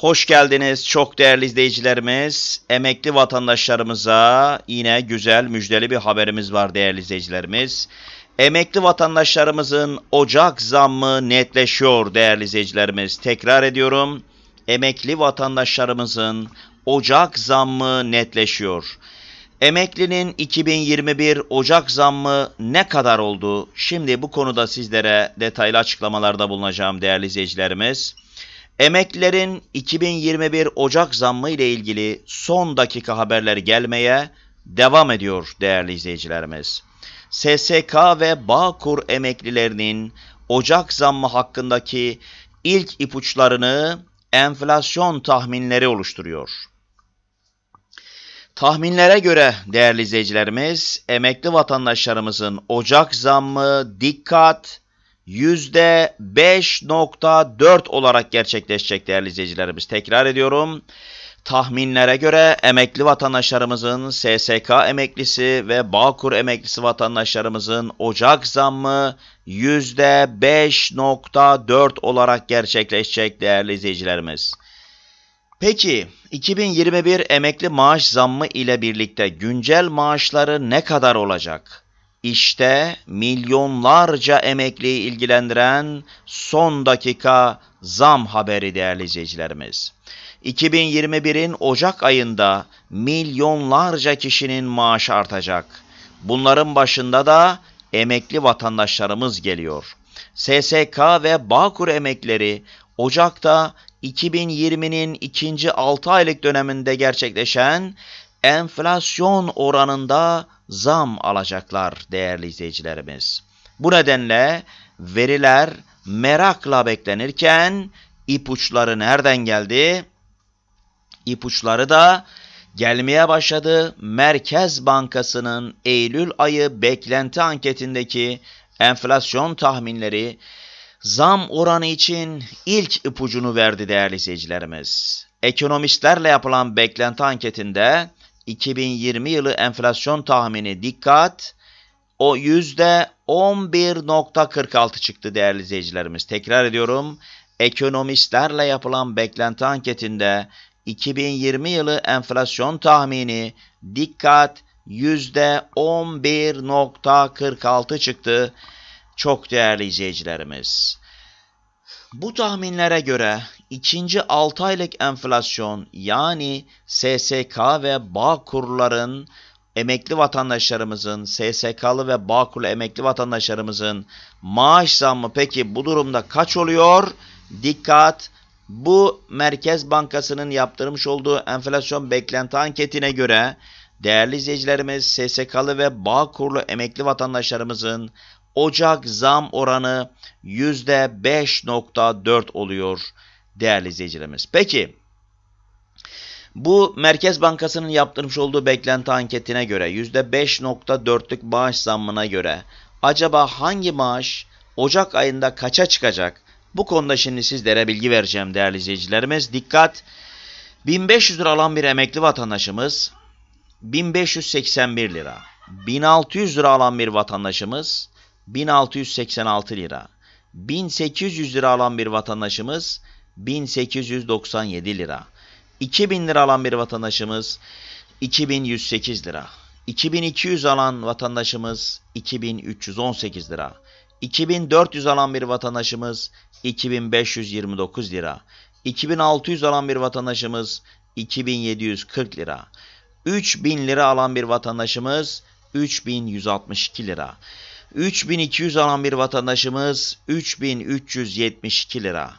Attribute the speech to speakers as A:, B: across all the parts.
A: Hoş geldiniz çok değerli izleyicilerimiz. Emekli vatandaşlarımıza yine güzel müjdeli bir haberimiz var değerli izleyicilerimiz. Emekli vatandaşlarımızın Ocak zammı netleşiyor değerli izleyicilerimiz. Tekrar ediyorum. Emekli vatandaşlarımızın Ocak zammı netleşiyor. Emeklinin 2021 Ocak zammı ne kadar oldu? Şimdi bu konuda sizlere detaylı açıklamalarda bulunacağım değerli izleyicilerimiz. Emeklilerin 2021 Ocak zammı ile ilgili son dakika haberleri gelmeye devam ediyor değerli izleyicilerimiz. SSK ve Bağkur emeklilerinin Ocak zammı hakkındaki ilk ipuçlarını enflasyon tahminleri oluşturuyor. Tahminlere göre değerli izleyicilerimiz, emekli vatandaşlarımızın Ocak zammı dikkat %5.4 olarak gerçekleşecek değerli izleyicilerimiz. Tekrar ediyorum. Tahminlere göre emekli vatandaşlarımızın SSK emeklisi ve Bağkur emeklisi vatandaşlarımızın Ocak zammı %5.4 olarak gerçekleşecek değerli izleyicilerimiz. Peki 2021 emekli maaş zammı ile birlikte güncel maaşları ne kadar olacak? İşte milyonlarca emekliyi ilgilendiren son dakika zam haberi değerli izleyicilerimiz. 2021'in Ocak ayında milyonlarca kişinin maaşı artacak. Bunların başında da emekli vatandaşlarımız geliyor. SSK ve Bağkur emekleri Ocak'ta 2020'nin ikinci 6 aylık döneminde gerçekleşen enflasyon oranında zam alacaklar değerli izleyicilerimiz. Bu nedenle veriler merakla beklenirken ipuçları nereden geldi? İpuçları da gelmeye başladı. Merkez Bankası'nın Eylül ayı beklenti anketindeki enflasyon tahminleri zam oranı için ilk ipucunu verdi değerli izleyicilerimiz. Ekonomistlerle yapılan beklenti anketinde 2020 yılı enflasyon tahmini dikkat o yüzde 11.46 çıktı değerli izleyicilerimiz. Tekrar ediyorum. Ekonomistlerle yapılan beklenti anketinde 2020 yılı enflasyon tahmini dikkat yüzde 11.46 çıktı. Çok değerli izleyicilerimiz. Bu tahminlere göre ikinci 6 aylık enflasyon yani SSK ve Bağkurların emekli vatandaşlarımızın, SSK'lı ve Bağkurlu emekli vatandaşlarımızın maaş zammı peki bu durumda kaç oluyor? Dikkat! Bu Merkez Bankası'nın yaptırmış olduğu enflasyon beklenti anketine göre değerli izleyicilerimiz SSK'lı ve Bağkurlu emekli vatandaşlarımızın Ocak zam oranı %5.4 oluyor değerli izleyicilerimiz. Peki bu Merkez Bankası'nın yaptırmış olduğu beklenti anketine göre %5.4'lük maaş zammına göre acaba hangi maaş Ocak ayında kaça çıkacak? Bu konuda şimdi sizlere bilgi vereceğim değerli izleyicilerimiz. Dikkat! 1500 lira alan bir emekli vatandaşımız 1581 lira. 1600 lira alan bir vatandaşımız 1686 lira. 1800 lira alan bir vatandaşımız 1897 lira. 2000 lira alan bir vatandaşımız 2108 lira. 2200 alan vatandaşımız 2318 lira. 2400 alan bir vatandaşımız 2529 lira. 2600 alan bir vatandaşımız 2740 lira. 3000 lira alan bir vatandaşımız 3162 lira. 3200 alan bir vatandaşımız 3372 lira.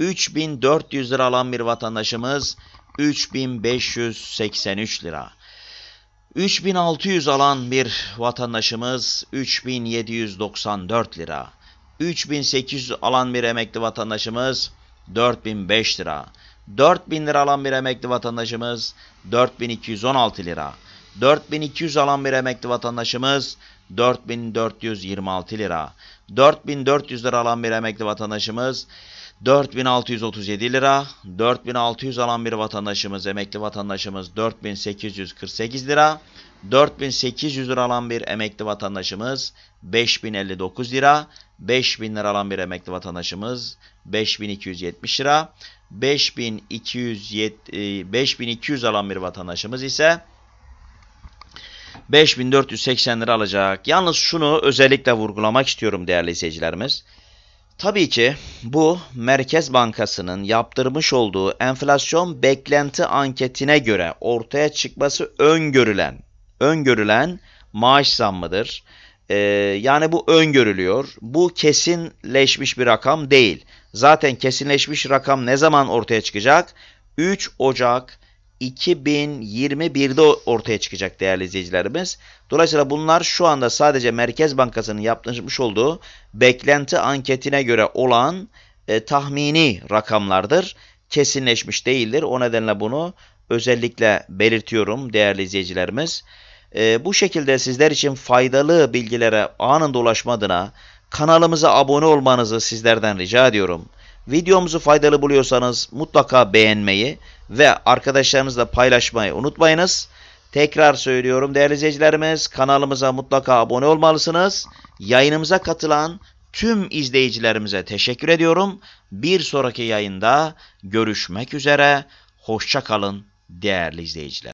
A: 3400 lira alan bir vatandaşımız 3583 lira. 3600 alan bir vatandaşımız 3794 lira. 3800 alan bir emekli vatandaşımız 4005 lira. 4000 lira alan bir emekli vatandaşımız 4216 lira. 4200 alan bir emekli vatandaşımız 4426 lira. 4400 lira alan bir emekli vatandaşımız 4637 lira. 4600 alan bir vatandaşımız, emekli vatandaşımız 4848 lira. 4800 lira alan bir emekli vatandaşımız 5059 lira. 5000 lira alan bir emekli vatandaşımız 5270 lira. 5200 5200 e, alan bir vatandaşımız ise 5480 lira alacak. Yalnız şunu özellikle vurgulamak istiyorum değerli izleyicilerimiz. Tabii ki bu Merkez Bankası'nın yaptırmış olduğu enflasyon beklenti anketine göre ortaya çıkması öngörülen, öngörülen maaş zammıdır. Ee, yani bu öngörülüyor. Bu kesinleşmiş bir rakam değil. Zaten kesinleşmiş rakam ne zaman ortaya çıkacak? 3 Ocak 2021'de ortaya çıkacak değerli izleyicilerimiz. Dolayısıyla bunlar şu anda sadece Merkez Bankası'nın yapmış olduğu beklenti anketine göre olan e, tahmini rakamlardır. Kesinleşmiş değildir. O nedenle bunu özellikle belirtiyorum değerli izleyicilerimiz. E, bu şekilde sizler için faydalı bilgilere anında ulaşma adına kanalımıza abone olmanızı sizlerden rica ediyorum. Videomuzu faydalı buluyorsanız mutlaka beğenmeyi ve arkadaşlarınızla paylaşmayı unutmayınız. Tekrar söylüyorum değerli izleyicilerimiz kanalımıza mutlaka abone olmalısınız. Yayınımıza katılan tüm izleyicilerimize teşekkür ediyorum. Bir sonraki yayında görüşmek üzere. Hoşça kalın değerli izleyiciler.